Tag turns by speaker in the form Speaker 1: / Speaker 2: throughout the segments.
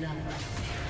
Speaker 1: Blood.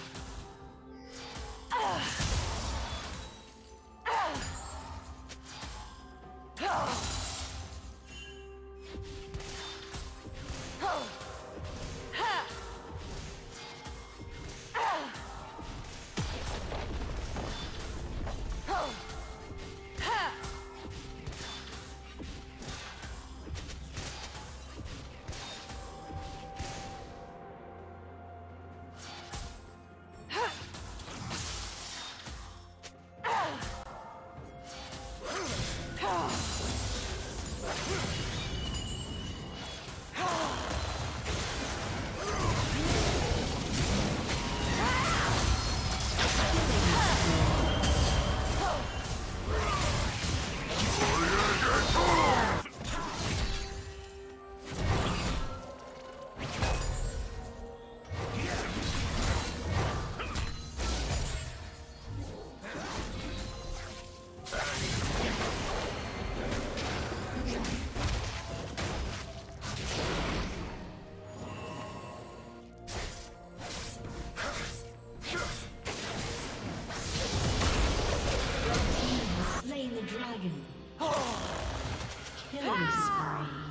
Speaker 1: the dragon. Killing spree.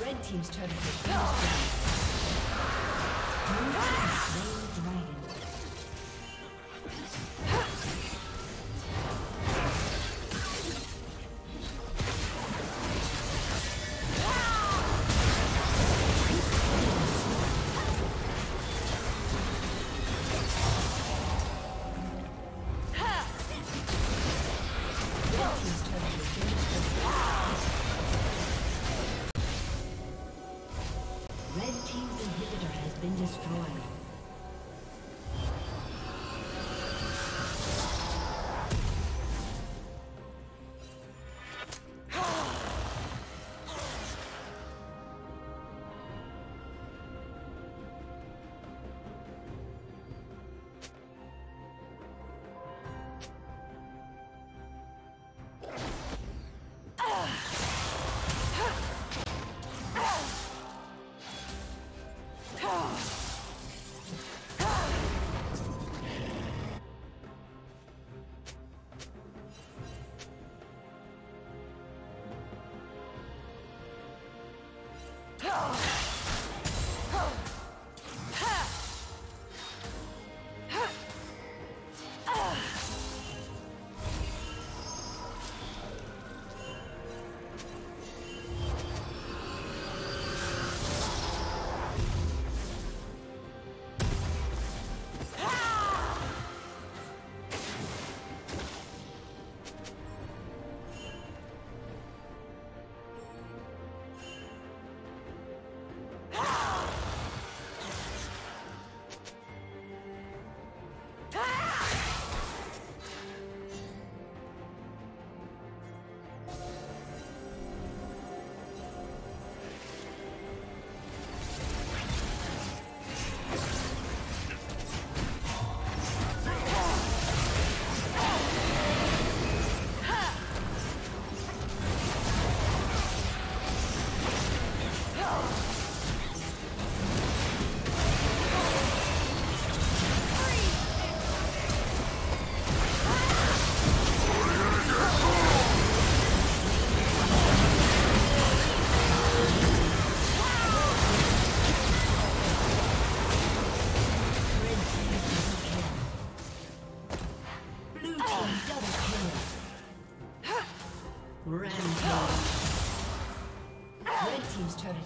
Speaker 1: Red Team's turret has been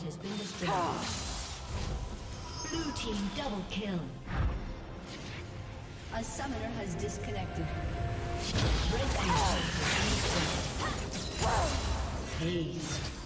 Speaker 1: has been destroyed. Blue Team double kill. A summoner has disconnected. Red destroyed. Haste.